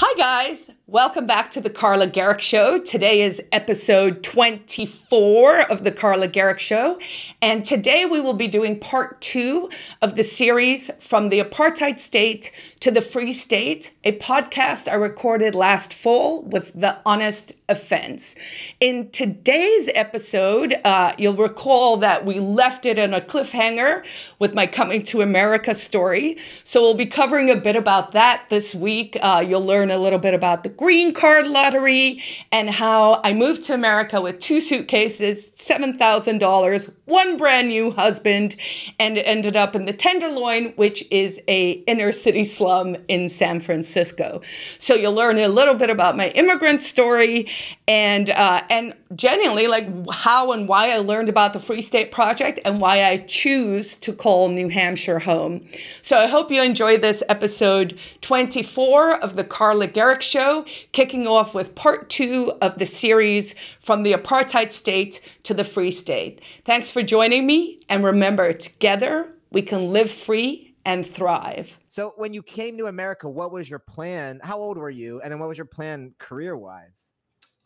Hi, guys. Welcome back to the Carla Gericke Show. Today is episode 24 of the Carla Gericke Show. And today we will be doing part two of the series From the Apartheid State to the Free State, a podcast I recorded last fall with The Honest Offense. In today's episode, uh, you'll recall that we left it in a cliffhanger with my Coming to America story. So we'll be covering a bit about that this week. Uh, you'll learn a little bit about the green card lottery and how I moved to America with two suitcases, $7,000, one brand new husband, and ended up in the Tenderloin, which is a inner city slum in San Francisco. So you'll learn a little bit about my immigrant story and uh, and genuinely like how and why I learned about the Free State Project and why I choose to call New Hampshire home. So I hope you enjoy this episode 24 of the Carla Gericke Show, kicking off with part two of the series From the Apartheid State to the Free State. Thanks for joining me, and remember, together we can live free and thrive. So, when you came to America, what was your plan? How old were you? And then what was your plan career wise?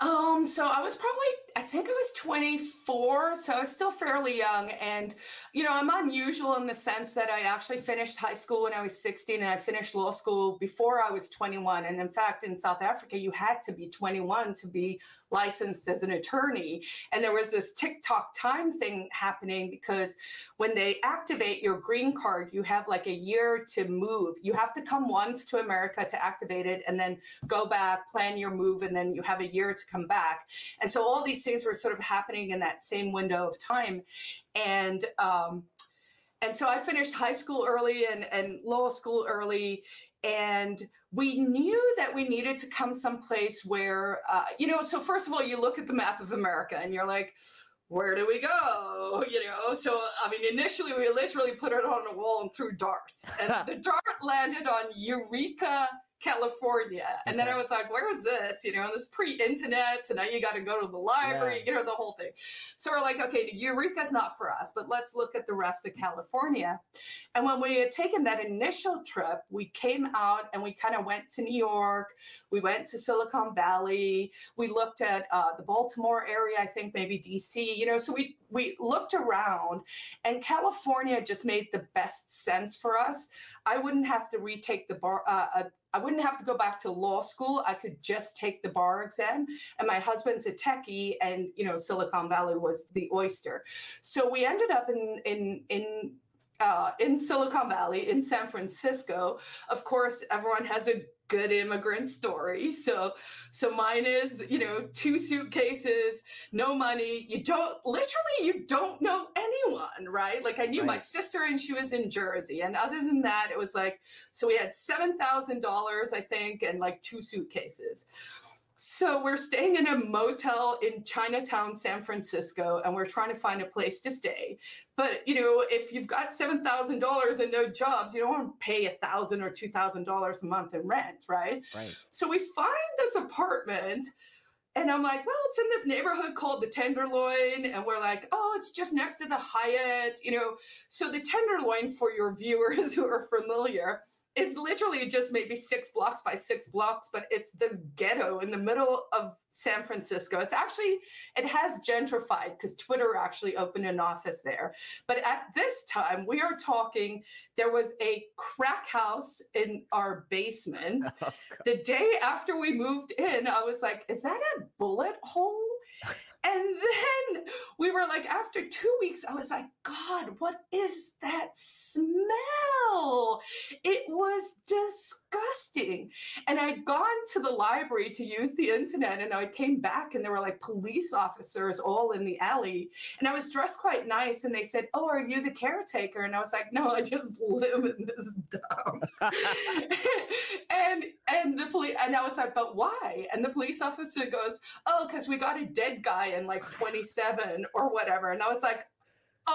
Um, so I was probably, I think I was 24, so I was still fairly young. And, you know, I'm unusual in the sense that I actually finished high school when I was 16 and I finished law school before I was 21. And in fact, in South Africa, you had to be 21 to be licensed as an attorney. And there was this tick-tock time thing happening because when they activate your green card, you have like a year to move. You have to come once to America to activate it and then go back, plan your move, and then you have a year to come back. And so all these things were sort of happening in that same window of time. And um, and so I finished high school early and, and law school early. And we knew that we needed to come someplace where, uh, you know, so first of all, you look at the map of America and you're like, where do we go? You know, so I mean, initially we literally put it on a wall and threw darts, and the dart landed on Eureka, California. And okay. then I was like, where is this? You know, and this pre-internet, so now you got to go to the library, yeah. you know, the whole thing. So we're like, okay, Eureka's not for us, but let's look at the rest of California. And when we had taken that initial trip, we came out and we kind of went to New York. We went to Silicon Valley. We looked at uh, the Baltimore area, I think maybe DC. You know, so we we looked around, and California just made the best sense for us. I wouldn't have to retake the bar. Uh, uh I wouldn't have to go back to law school. I could just take the bar exam. And my husband's a techie, and you know, Silicon Valley was the oyster. So we ended up in in in uh, in Silicon Valley, in San Francisco. Of course, everyone has a good immigrant story. So, so mine is, you know, two suitcases, no money. You don't literally, you don't know anyone, right? Like I knew right. my sister and she was in Jersey, and other than that, it was like, so we had seven thousand dollars, I think, and like two suitcases. So we're staying in a motel in Chinatown, San Francisco, and we're trying to find a place to stay. But you know, if you've got seven thousand dollars and no jobs, you don't want to pay a thousand or two thousand dollars a month in rent, right? Right. So we find this apartment. And I'm like, well, it's in this neighborhood called the Tenderloin. And we're like, oh, it's just next to the Hyatt, you know. So the Tenderloin, for your viewers who are familiar, it's literally just maybe six blocks by six blocks, but it's this ghetto in the middle of San Francisco. It's actually, it has gentrified because Twitter actually opened an office there. But at this time, we are talking, there was a crack house in our basement. Oh, the day after we moved in, I was like, is that a bullet hole? And then we were like, after two weeks, I was like, God, what is that smell? It was disgusting. And I'd gone to the library to use the internet, and I came back, and there were like police officers all in the alley. And I was dressed quite nice, and they said, Oh, are you the caretaker? And I was like, No, I just live in this dump. and and the police, and I was like, But why? And the police officer goes, Oh, because we got a dead guy in like 27 or whatever. And I was like,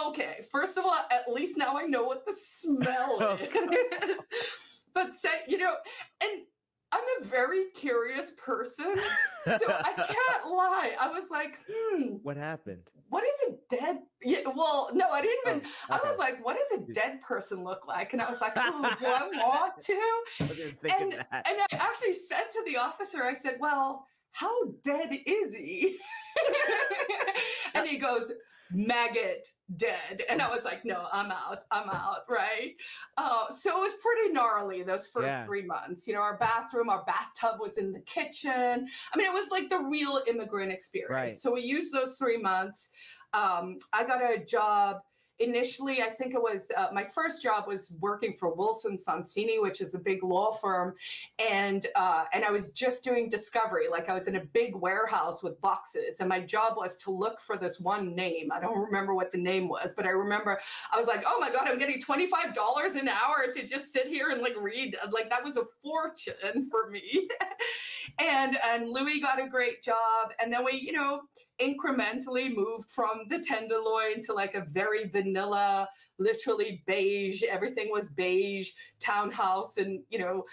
okay, first of all, at least now I know what the smell oh, is. but say, you know, and I'm a very curious person. So I can't lie. I was like, hmm. What happened? What is a dead? Yeah, well, no, I didn't even. Oh, okay. I was like, what does a dead person look like? And I was like, oh, do I want to? And, and I actually said to the officer, I said, well, how dead is he? and he goes, maggot dead. And i was like no i'm out i'm out right? Uh, so it was pretty gnarly those first yeah. three months. You know our bathroom our bathtub was in the kitchen. I mean it was like the real immigrant experience. Right. so we used those three months. Um, i got a job initially, I think it was uh, my first job was working for Wilson Sonsini, which is a big law firm, and uh, and I was just doing discovery. Like I was in a big warehouse with boxes, and my job was to look for this one name. I don't remember what the name was, but I remember I was like, oh my god, I'm getting twenty five dollars an hour to just sit here and like read. Like that was a fortune for me. and and Louis got a great job, and then we, you know incrementally moved from the tenderloin to like a very vanilla, literally beige. Everything was beige townhouse, and you know,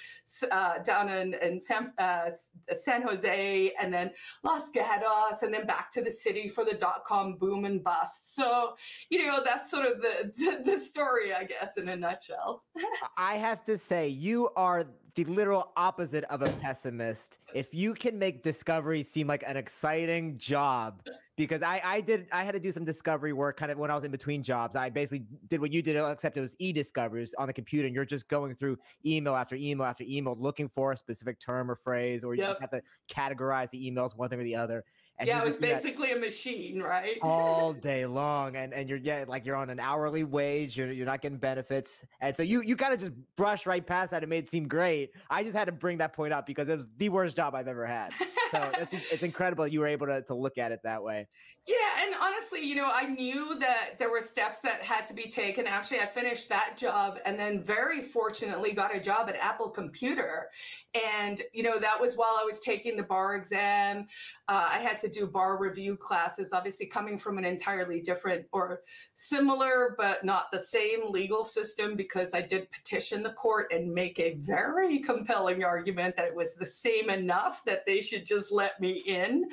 uh, down in, in San uh, San Jose, and then Los Gatos, and then back to the city for the dot com boom and bust. So you know, that's sort of the, the, the story, I guess, in a nutshell. I have to say, you are the literal opposite of a pessimist. If you can make discovery seem like an exciting job, because I, I did, I had to do some discovery work kind of when I was in between jobs. I basically did what you did, except it was e discoveries on the computer, and you're just going through email after email after email, looking for a specific term or phrase, or you yep. just have to categorize the emails one thing or the other. And yeah, it was basically a machine, right? all day long, and and you're yeah, like you're on an hourly wage. You're you're not getting benefits, and so you you kind of just brush right past that. It made it seem great. I just had to bring that point up because it was the worst job I've ever had. So it's just it's incredible you were able to to look at it that way. Yeah, and honestly, you know, I knew that there were steps that had to be taken. Actually, I finished that job and then very fortunately got a job at Apple Computer. And, you know, that was while I was taking the bar exam. Uh, I had to do bar review classes, obviously coming from an entirely different or similar, but not the same legal system because I did petition the court and make a very compelling argument that it was the same enough that they should just let me in.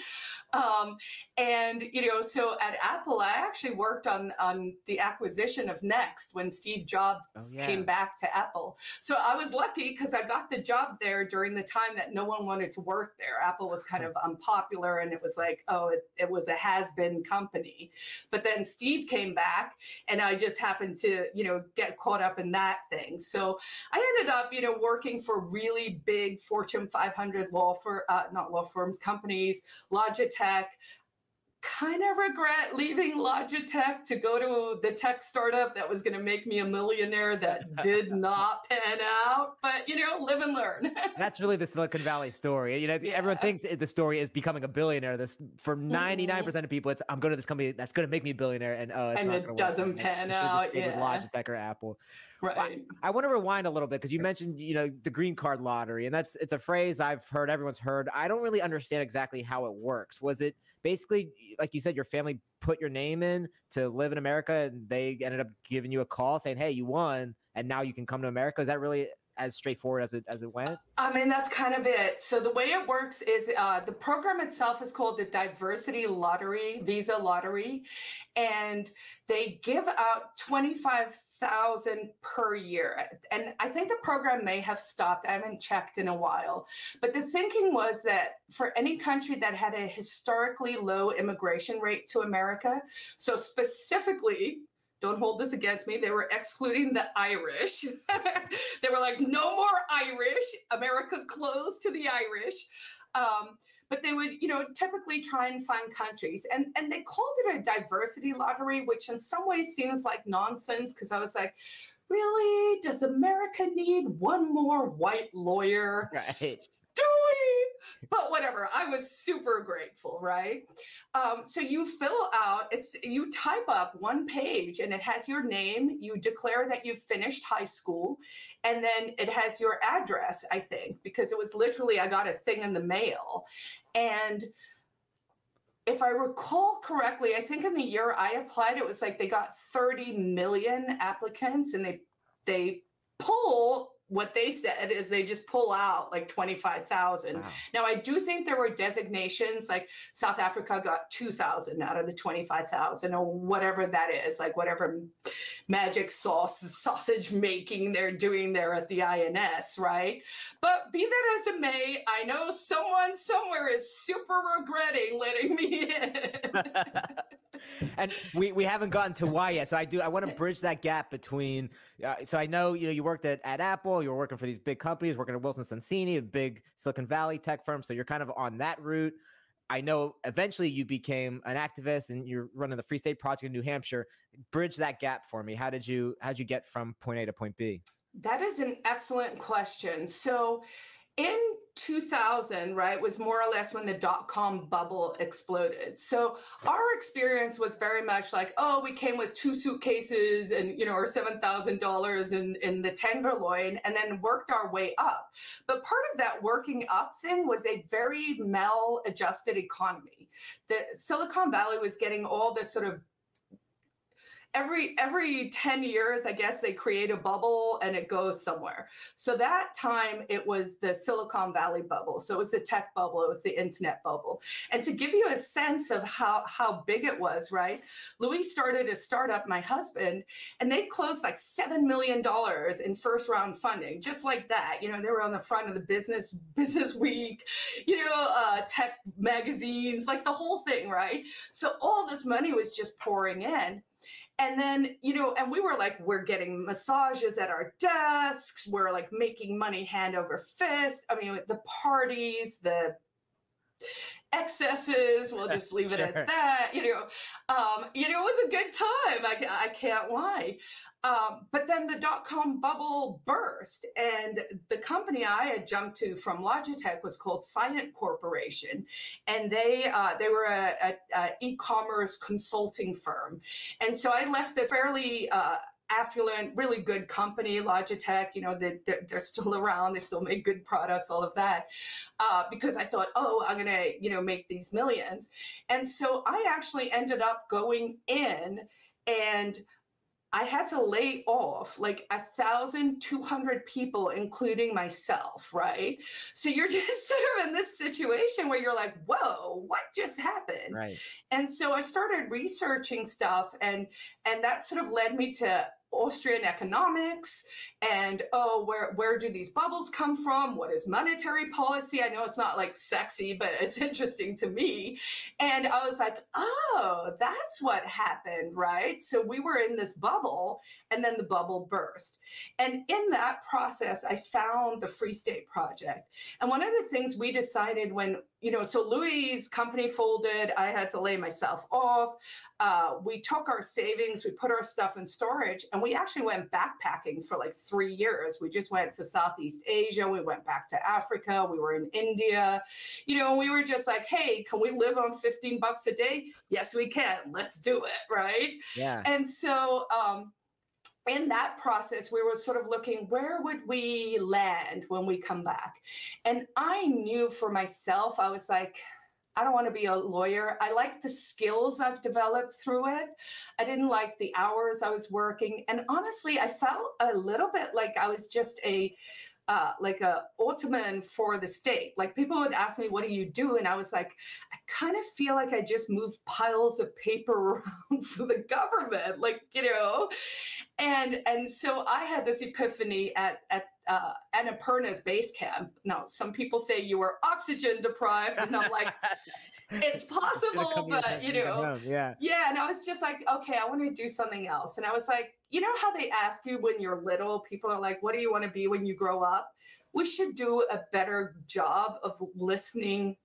Um, and you know, so at Apple, I actually worked on on the acquisition of Next when Steve Jobs oh, yeah. came back to Apple. So I was lucky because I got the job there during the time that no one wanted to work there. Apple was kind of unpopular, and it was like, oh, it, it was a has-been company. But then Steve came back, and I just happened to you know get caught up in that thing. So I ended up you know working for really big Fortune 500 law for uh, not law firms companies, Logitech kind of regret leaving Logitech to go to the tech startup that was going to make me a millionaire that did not pan out. But, you know, live and learn. That's really the Silicon Valley story. You know, yeah. everyone thinks the story is becoming a billionaire. This for 99% mm-hmm. of people, it's I'm going to this company that's going to make me a billionaire. And, oh, and it doesn't work. pan out. Yeah. Logitech or Apple. Right. I, I want to rewind a little bit because you mentioned, you know, the green card lottery, and that's it's a phrase I've heard, everyone's heard. I don't really understand exactly how it works. Was it basically, like you said, your family put your name in to live in America, and they ended up giving you a call saying, "Hey, you won, and now you can come to America"? Is that really as straightforward as it as it went? I mean, that's kind of it. So the way it works is uh, the program itself is called the Diversity Lottery, Visa Lottery, and they give out twenty five thousand per year. And I think the program may have stopped. I haven't checked in a while, but the thinking was that for any country that had a historically low immigration rate to America, so specifically don't hold this against me. They were excluding the Irish. they were like, no more Irish. America's closed to the Irish. Um, but they would, you know, typically try and find countries. And, and they called it a diversity lottery, which in some ways seems like nonsense because I was like, really? Does America need one more white lawyer? Right do? But whatever. I was super grateful, right? Um, so you fill out. It's you type up one page, and it has your name. You declare that you've finished high school, and then it has your address. I think because it was literally I got a thing in the mail, and if I recall correctly, I think in the year I applied, it was like they got 30 million applicants and they they pull what they said is they just pull out like 25,000. Wow. Now, I do think there were designations like South Africa got 2,000 out of the 25,000 or whatever that is, like whatever magic sauce, sausage making they're doing there at the INS, right? But be that as it may, I know someone somewhere is super regretting letting me in. and we, we haven't gotten to why yet. So I do I want to bridge that gap between. Uh, so I know you know you worked at, at Apple, you were working for these big companies, working at Wilson Sonsini, a big Silicon Valley tech firm. So you're kind of on that route. I know eventually you became an activist and you're running the Free State Project in New Hampshire. Bridge that gap for me. How did you how did you get from point A to point B? That is an excellent question. So in 2000, right, was more or less when the dot com bubble exploded. So our experience was very much like, oh, we came with two suitcases and, you know, or $7,000 in, in the Tenderloin and then worked our way up. But part of that working up thing was a very maladjusted economy. The Silicon Valley was getting all this sort of every every 10 years i guess they create a bubble and it goes somewhere. So that time it was the silicon valley bubble. So it was the tech bubble it was the internet bubble. And to give you a sense of how how big it was right louis started a startup my husband and they closed like seven million dollars in first round funding just like that. You know they were on the front of the business business week you know uh, tech magazines like the whole thing right? So all this money was just pouring in and then you know and we were like we're getting massages at our desks we're like making money hand over fist i mean the parties the excesses. We'll just leave it sure. at that. You know, um, you know, it was a good time. I, I can't lie. Um, but then the dot com bubble burst, and the company I had jumped to from Logitech was called Scient Corporation, and they uh, they were a, a, a e-commerce consulting firm, and so I left this fairly. Uh, affluent, really good company, Logitech, you know, they, they're, they're, still around. They still make good products, all of that. Uh, because I thought, oh, I'm going to, you know, make these millions. And so I actually ended up going in and I had to lay off like a thousand two hundred people, including myself, right? So you're just sort of in this situation where you're like, whoa, what just happened? Right. And so I started researching stuff and and that sort of led me to Austrian economics and oh where where do these bubbles come from? What is monetary policy? I know it's not like sexy but it's interesting to me. And I was like oh that's what happened right? So we were in this bubble and then the bubble burst. And in that process I found the Free State Project. And one of the things we decided when you know, so Louis' company folded. I had to lay myself off. Uh, we took our savings, we put our stuff in storage, and we actually went backpacking for like three years. We just went to Southeast Asia. We went back to Africa. We were in India. You know, we were just like, hey, can we live on 15 bucks a day? Yes, we can. Let's do it. Right. Yeah. And so, um, in that process, we were sort of looking where would we land when we come back? And I knew for myself, I was like, I don't want to be a lawyer. I like the skills I've developed through it. I didn't like the hours I was working. And honestly, I felt a little bit like I was just a uh, like a ottoman for the state. Like people would ask me, "What do you do?" And I was like, "I kind of feel like I just move piles of paper around for the government, like you know." And and so I had this epiphany at at uh, Annapurna's base camp. Now, some people say you were oxygen deprived, and I'm like, it's possible, but you know, yeah, yeah. And I was just like, okay, I want to do something else. And I was like, you know how they ask you when you're little, people are like, what do you want to be when you grow up? We should do a better job of listening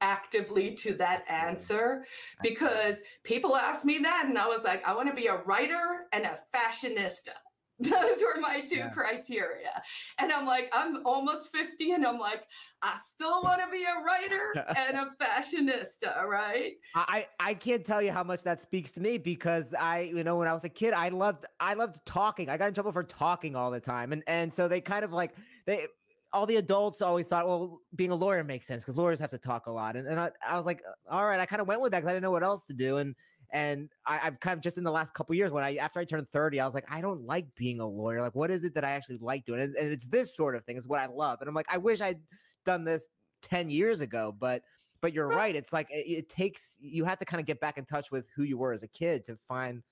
actively to that answer because people ask me that and I was like, I want to be a writer and a fashionista. Those were my two yeah. criteria. And I'm like, I'm almost 50 and I'm like, I still want to be a writer and a fashionista, right? I, I can't tell you how much that speaks to me because I, you know, when I was a kid, I loved I loved talking. I got in trouble for talking all the time. And and so they kind of like they all the adults always thought, well, being a lawyer makes sense because lawyers have to talk a lot. And, and I, I was like, all right, I kind of went with that because I didn't know what else to do. And and I, have kind of just in the last couple years when I after I turned 30, I was like, I don't like being a lawyer. Like, what is it that I actually like doing? And, and it's this sort of thing is what I love. And I'm like, I wish I'd done this 10 years ago, but but you're right. right. It's like it, it takes you have to kind of get back in touch with who you were as a kid to find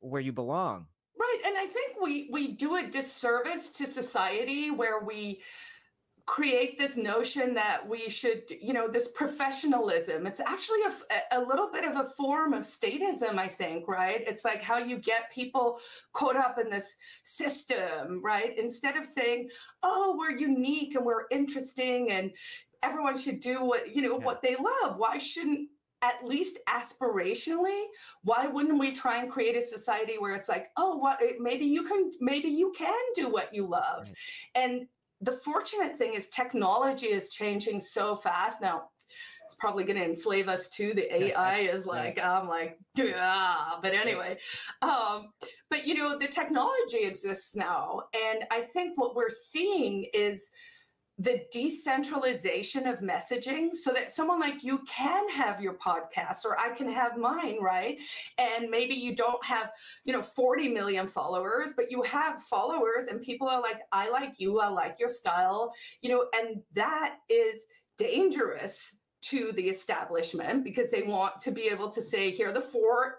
where you belong. Right. And I think we we do a disservice to society where we create this notion that we should, you know, this professionalism. It's actually a, a little bit of a form of statism, I think, right? It's like how you get people caught up in this system, right? Instead of saying, oh, we're unique and we're interesting and everyone should do what, you know, yeah. what they love. Why shouldn't at least aspirationally why wouldn't we try and create a society where it's like oh what maybe you can maybe you can do what you love right. and the fortunate thing is technology is changing so fast. Now it's probably going to enslave us too. The ai is like i'm like yeah but anyway um, but you know the technology exists now. And i think what we're seeing is the decentralization of messaging so that someone like you can have your podcast or I can have mine, right? And maybe you don't have, you know, 40 million followers, but you have followers and people are like, I like you, I like your style, you know, and that is dangerous to the establishment because they want to be able to say, here are the four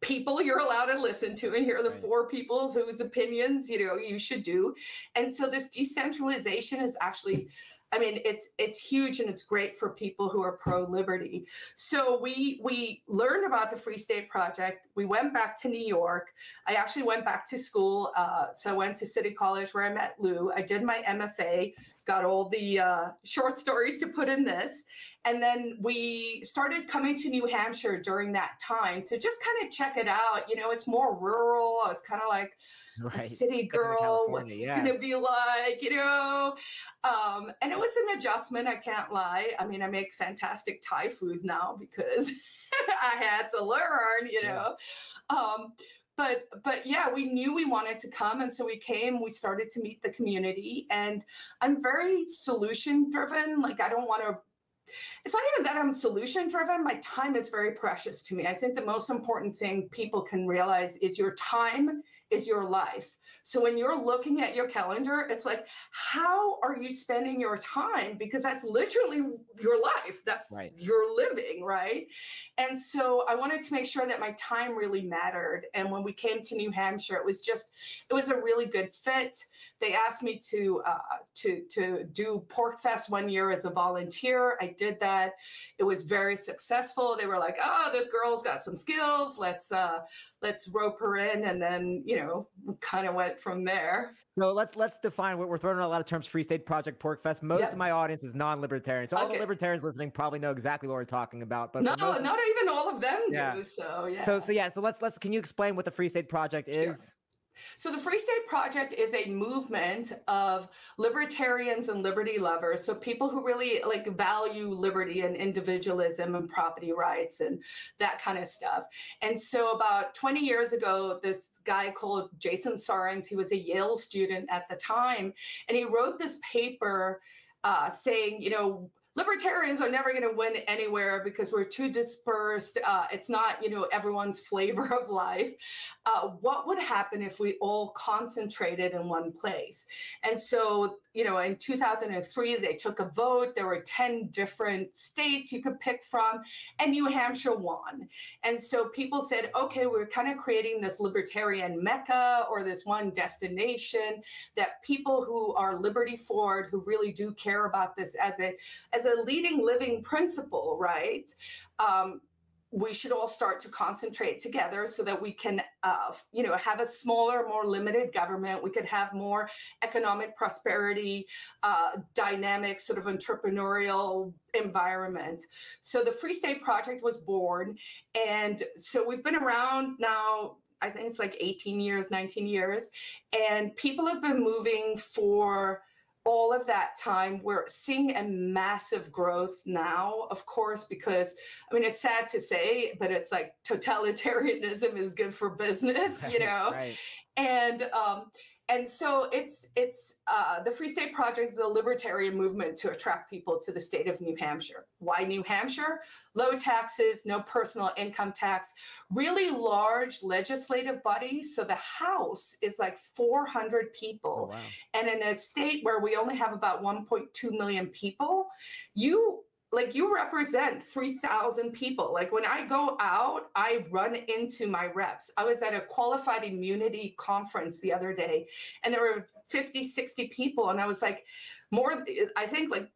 people you're allowed to listen to and here are the right. four people's whose opinions you know you should do and so this decentralization is actually I mean, it's it's huge and it's great for people who are pro liberty. So we we learned about the Free State Project. We went back to New York. I actually went back to school. Uh, so I went to City College where I met Lou. I did my MFA got all the uh, short stories to put in this. And then we started coming to New Hampshire during that time to just kind of check it out. You know, it's more rural. I was kind of like right. a city girl. What's yeah. going to be like, you know? Um, and it was an adjustment, I can't lie. I mean, I make fantastic Thai food now because I had to learn, you know. Yeah. Um, but but yeah we knew we wanted to come and so we came we started to meet the community and i'm very solution driven like i don't want to it's not even that I'm solution driven. My time is very precious to me. I think the most important thing people can realize is your time is your life. So when you're looking at your calendar, it's like, how are you spending your time? Because that's literally your life. That's right. your living, right? And so I wanted to make sure that my time really mattered. And when we came to New Hampshire, it was just, it was a really good fit. They asked me to uh, to to do PorcFest one year as a volunteer. I did that. It was very successful. They were like, "Oh, this girl's got some skills. Let's uh, let's rope her in." And then you know, kind of went from there. So let's let's define what we're throwing a lot of terms. Free State Project PorcFest. Most yeah. of my audience is non-libertarian, so all the libertarians listening probably know exactly what we're talking about. But no, not even all of them yeah. do. So yeah. So so yeah. So let's let's. Can you explain what the Free State Project is? Sure. So the Free State Project is a movement of libertarians and liberty lovers. So people who really like value liberty and individualism and property rights and that kind of stuff. And so about 20 years ago, this guy called Jason Sorens, he was a Yale student at the time, and he wrote this paper uh, saying, you know, libertarians are never going to win anywhere because we're too dispersed. Uh, it's not, you know, everyone's flavor of life. Uh, what would happen if we all concentrated in one place? And so, you know, in 2003, they took a vote. There were 10 different states you could pick from, and New Hampshire won. And so people said, okay, we're kind of creating this libertarian mecca or this one destination that people who are liberty forward, who really do care about this as a as a leading living principle, right? Um, we should all start to concentrate together so that we can uh, you know have a smaller more limited government. We could have more economic prosperity uh, dynamic sort of entrepreneurial environment. So the free state project was born and so we've been around now i think it's like 18 years 19 years and people have been moving for all of that time we're seeing a massive growth now of course because i mean it's sad to say but it's like totalitarianism is good for business you know right. and um and so it's it's uh, the Free State Project is a libertarian movement to attract people to the state of New Hampshire. Why New Hampshire? Low taxes, no personal income tax, really large legislative body. So the House is like 400 people, oh, wow. and in a state where we only have about 1.2 million people, you like you represent 3000 people. Like when i go out i run into my reps. I was at a qualified immunity conference the other day and there were 50 60 people and i was like more i think like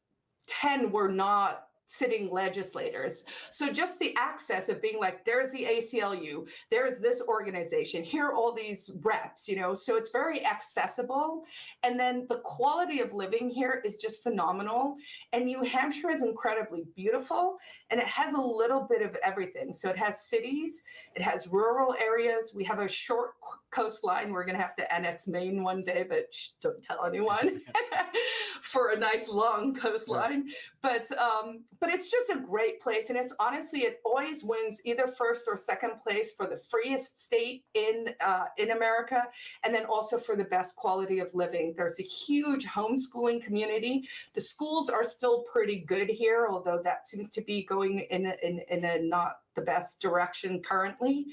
10 were not sitting legislators. So just the access of being like, there's the ACLU, there's this organization, here are all these reps, you know, so it's very accessible. And then the quality of living here is just phenomenal. And New Hampshire is incredibly beautiful and it has a little bit of everything. So it has cities, it has rural areas. We have a short coastline. We're going to have to annex Maine one day, but shh, don't tell anyone for a nice long coastline. But um, but it's just a great place, and it's honestly it always wins either first or second place for the freest state in uh, in America, and then also for the best quality of living. There's a huge homeschooling community. The schools are still pretty good here, although that seems to be going in a, in, in a not the best direction currently.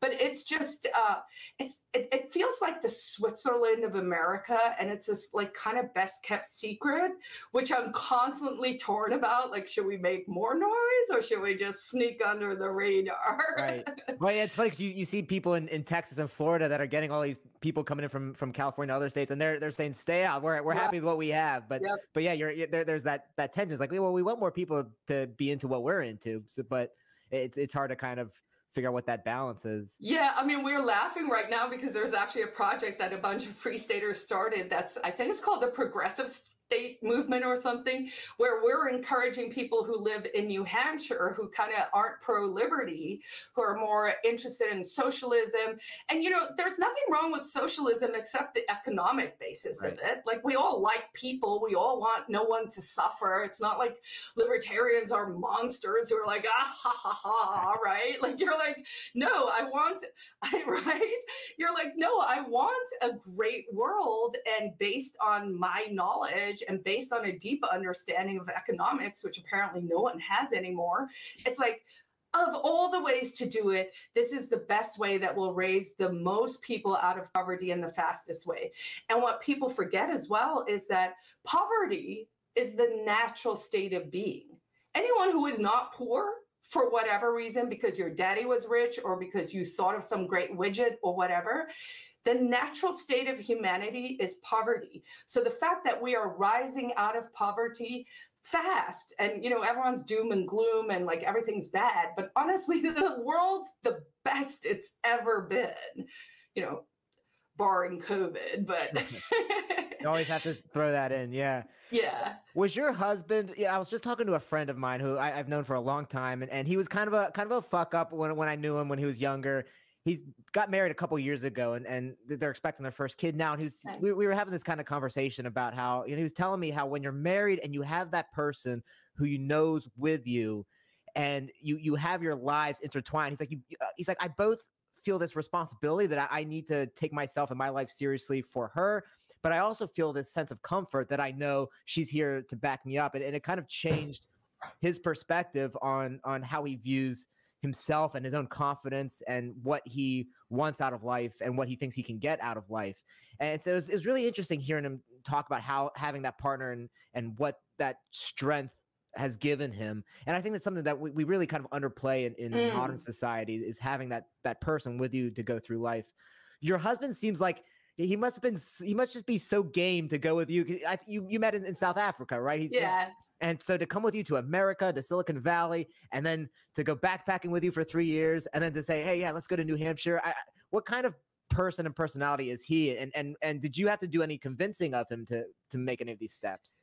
But it's just uh, it's it, it feels like the Switzerland of America, and it's this like kind of best kept secret, which I'm constantly torn about. Like, should we make more noise or should we just sneak under the radar? right. Well, yeah, it's funny because you, you see people in, in Texas and Florida that are getting all these people coming in from from California, other states, and they're they're saying stay out. We're we're happy with what we have, but yep. but yeah, you're there, there's that that tension. It's like well, we want more people to be into what we're into, so, but it's it's hard to kind of figure out what that balance is. Yeah, I mean, we're laughing right now because there's actually a project that a bunch of free staters started. That's I think it's called the Progressive state movement or something where we're encouraging people who live in New Hampshire who kind of aren't pro liberty, who are more interested in socialism. And, you know, there's nothing wrong with socialism except the economic basis right. of it. Like, we all like people, we all want no one to suffer. It's not like libertarians are monsters who are like, ah, ha, ha, ha, right? Like, you're like, no, I want, I, right? You're like, no, I want a great world. And based on my knowledge, knowledge and based on a deep understanding of economics, which apparently no one has anymore, it's like, of all the ways to do it, this is the best way that will raise the most people out of poverty in the fastest way. And what people forget as well is that poverty is the natural state of being. Anyone who is not poor for whatever reason, because your daddy was rich or because you thought of some great widget or whatever, the natural state of humanity is poverty. So the fact that we are rising out of poverty fast and you know everyone's doom and gloom and like everything's bad, but honestly the world's the best it's ever been. You know, barring COVID, but you always have to throw that in. Yeah. Yeah. Was your husband? Yeah, I was just talking to a friend of mine who I, have known for a long time, and, and he was kind of a kind of a fuck up when when I knew him when he was younger he's got married a couple years ago and, and they're expecting their first kid now and he was nice. we, we were having this kind of conversation about how you know he was telling me how when you're married and you have that person who you knows with you and you you have your lives intertwined he's like you uh, he's like i both feel this responsibility that I, I need to take myself and my life seriously for her but i also feel this sense of comfort that i know she's here to back me up and, and it kind of changed his perspective on on how he views himself and his own confidence and what he wants out of life and what he thinks he can get out of life. And so it was, it was really interesting hearing him talk about how having that partner and and what that strength has given him. And I think that's something that we, we really kind of underplay in, in mm. modern society is having that that person with you to go through life. Your husband seems like he must have been he must just be so game to go with you. I, you you met in, in South Africa, right? He's, yeah. And so to come with you to America, to Silicon Valley, and then to go backpacking with you for three years, and then to say, "Hey, yeah, let's go to New Hampshire." I, what kind of person and personality is he? And and and did you have to do any convincing of him to to make any of these steps?